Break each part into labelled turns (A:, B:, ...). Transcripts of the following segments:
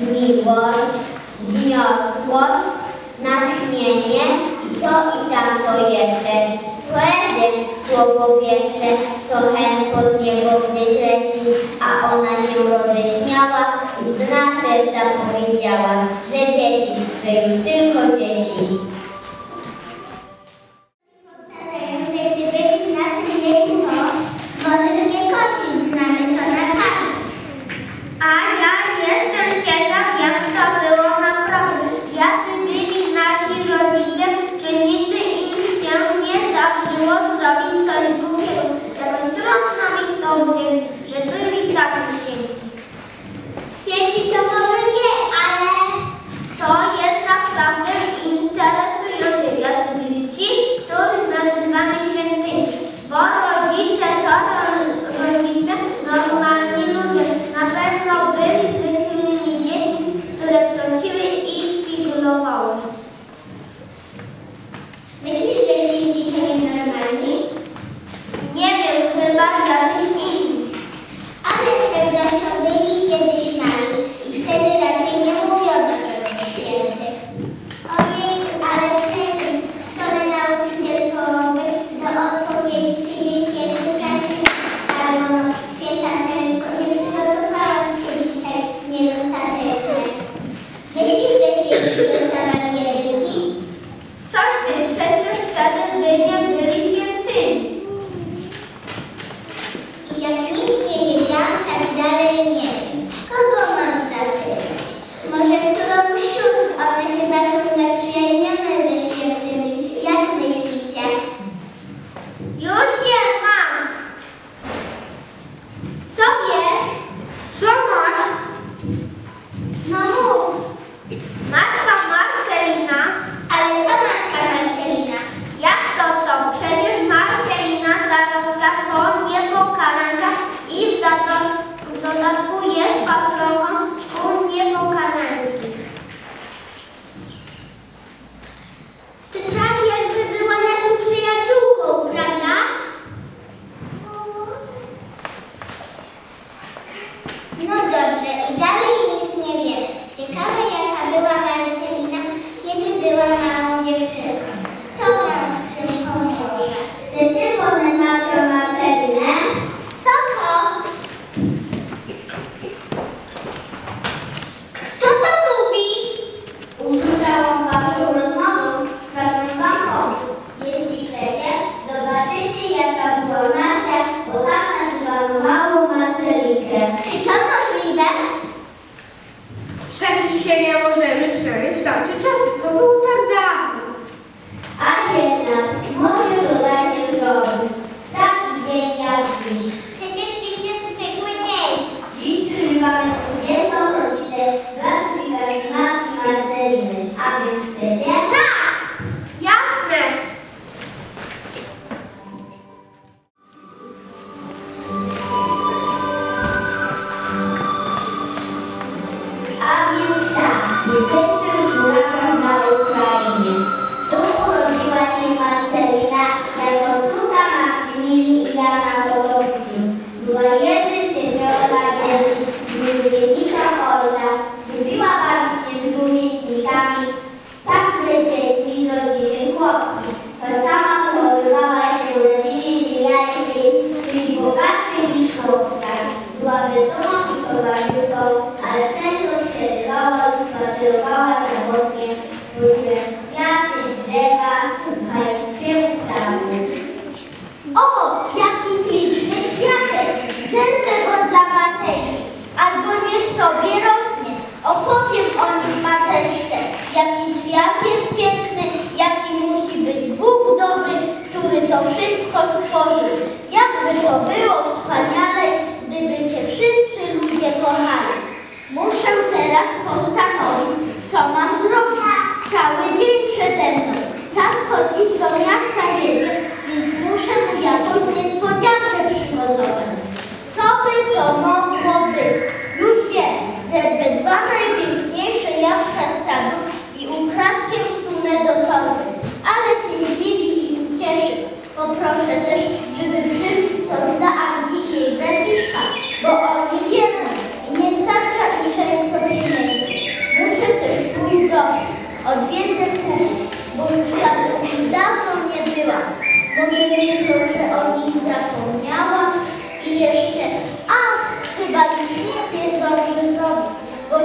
A: miłość, zniosłość, natchnienie i to i tamto jeszcze. Poezy słowo wieszcze, co hen pod niebo gdzieś leci, a ona się roześmiała i z nas serca powiedziała, że dzieci, że już tylko dzieci.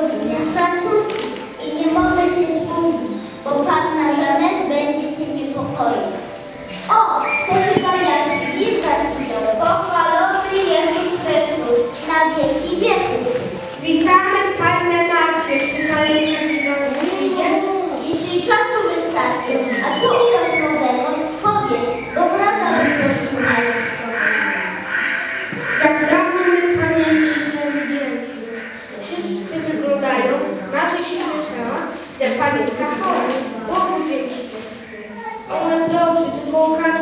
A: Jest
B: francuski i nie mogę się zgubić, bo panna Żanet będzie się niepokoić. полка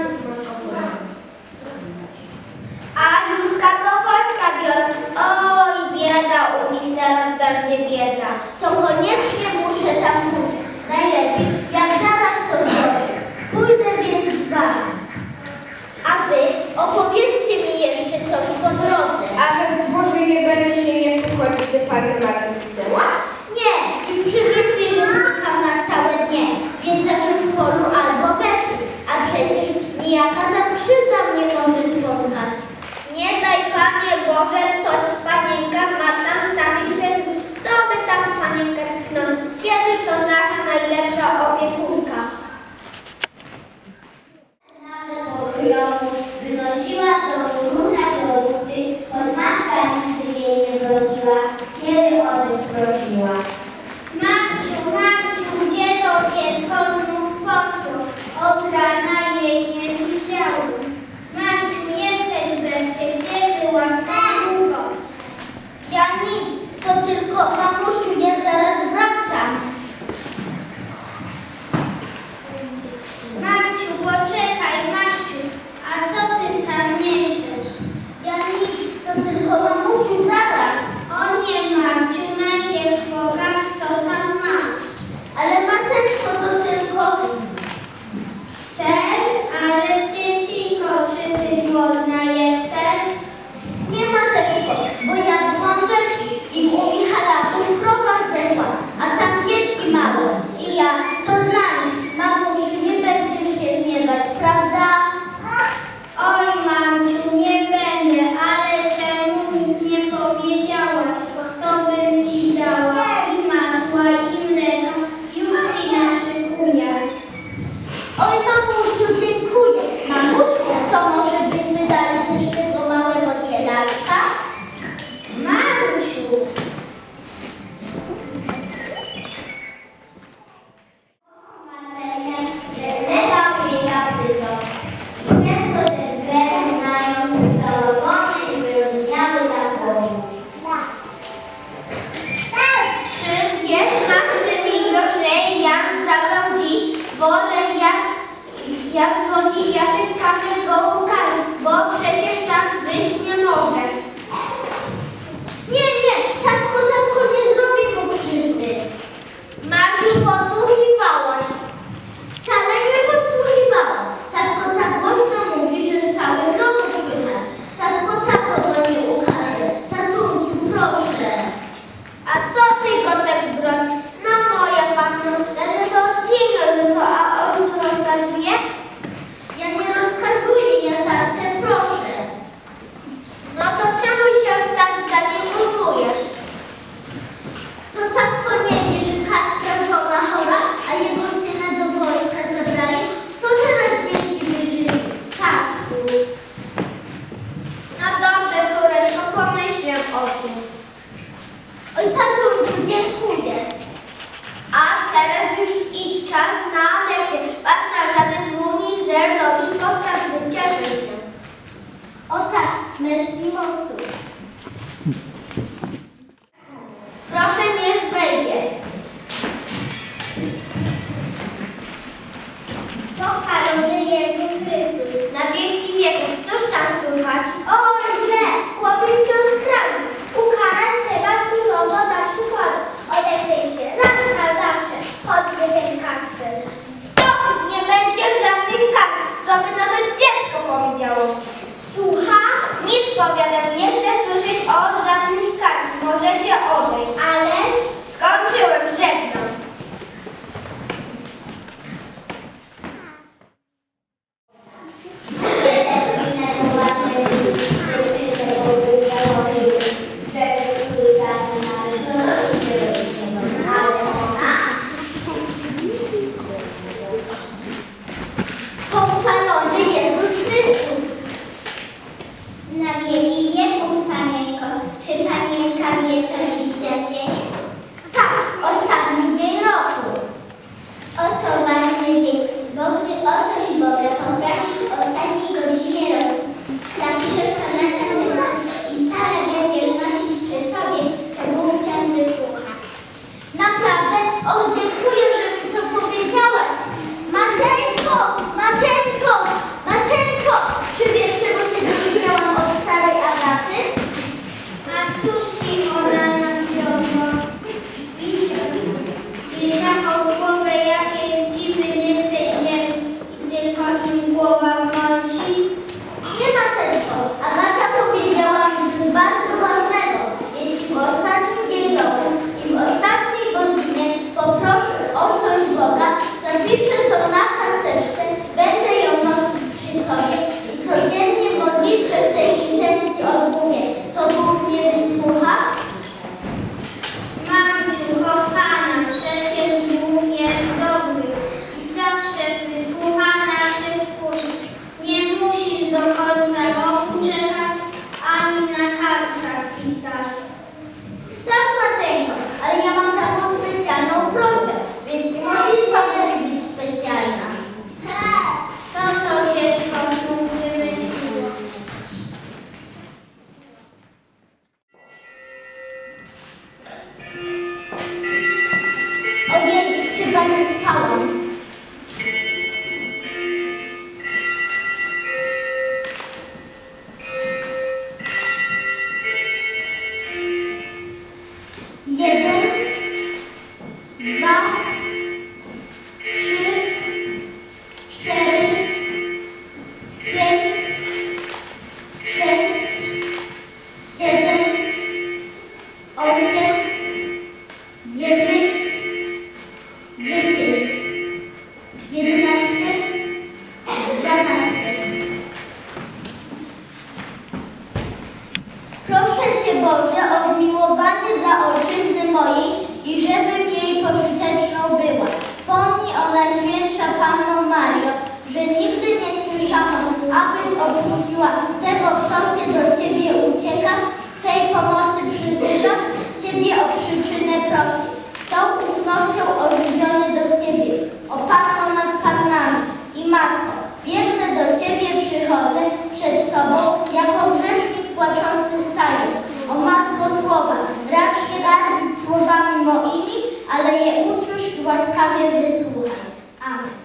B: łaskawie wysłuchaj. Amen.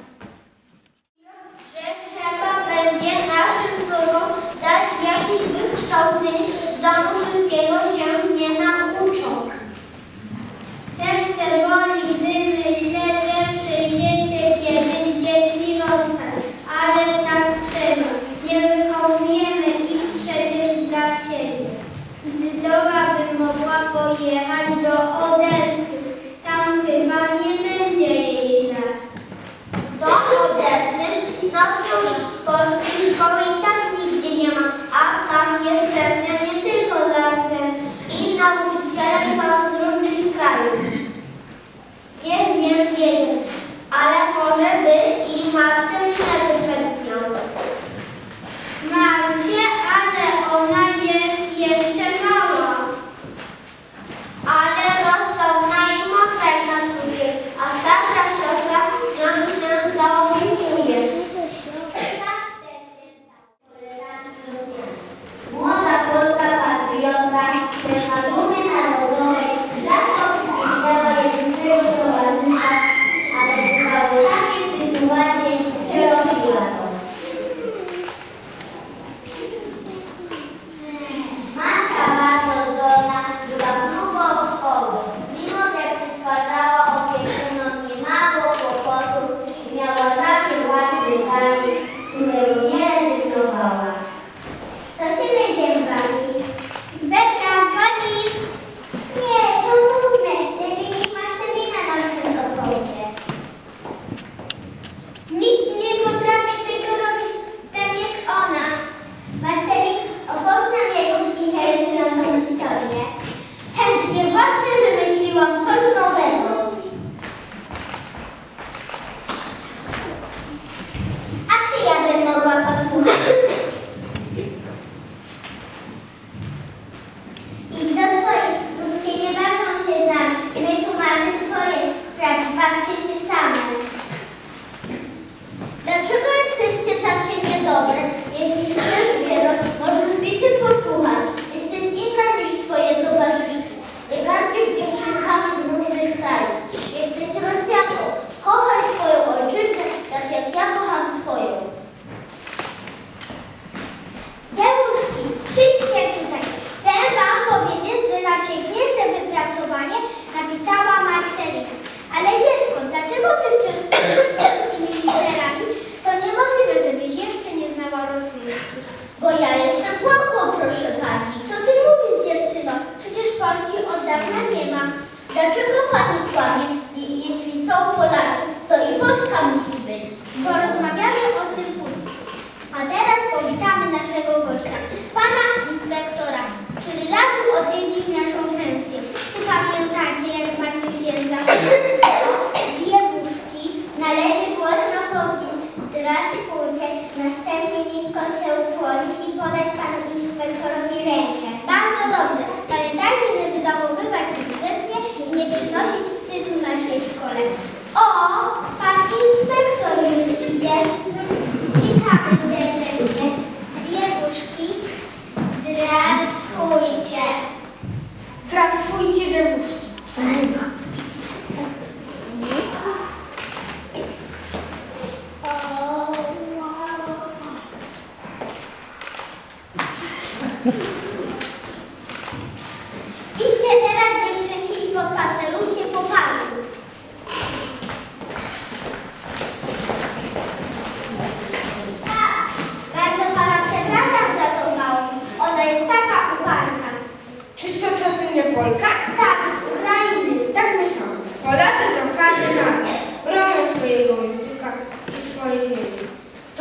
C: Że trzeba będzie naszym córkom dać jakich wykształceń w domu wszystkiego się nie nauczą. Serce boli, gdy myślę, że przyjdzie się kiedyś dziećmi rozstać, ale tak trzeba. Nie wychowujemy ich przecież dla siebie. Zdoła by mogła pojechać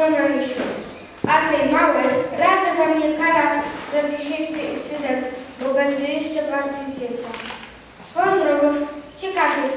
C: A tej małej razy wam nie karać za dzisiejszy incydent, bo będzie jeszcze bardziej wdzięczna. Z pozdrowów, ciekawych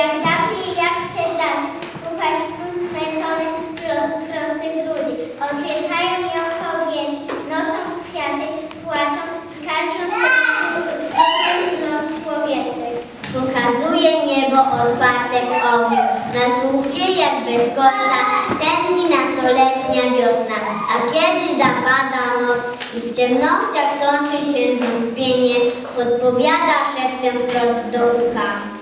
C: jak
B: dawniej, jak
C: przed laty, słuchać plus zmęczonych, pro, prostych ludzi. Odwiedzają mi opowiedzi, noszą kwiaty, płaczą, skarżą się
D: na
C: los człowieczy.
E: Pokazuje niebo otwarte w ogniu, nasłuchuje jak bez końca, tętni nastoletnia wiosna. A kiedy zapada noc i w ciemnościach sączy się zgubienie, podpowiada szeptem wprost do ucha.